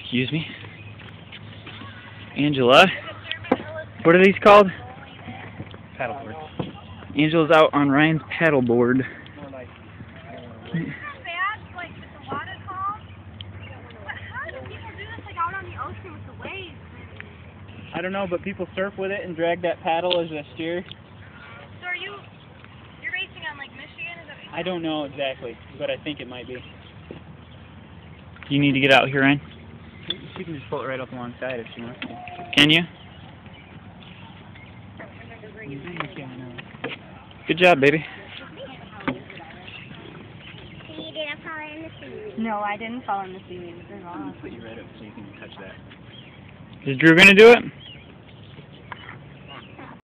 Excuse me. Angela. What are these called? Paddleboard. Angela's out on Ryan's paddleboard. More like, bad, like with the water calm? But how do people do this like out on the ocean with the waves? I don't know, but people surf with it and drag that paddle as a steer. So are you you're racing on like Michigan? Is that what I don't know exactly, but I think it might be. You need to get out here, Ryan. She can just pull it right up alongside if she wants to. Can you? Good job, baby. you didn't fall in the sea. No, I didn't fall in the seaweed. They're wrong. Put you right up so you can touch that. Is Drew gonna do it?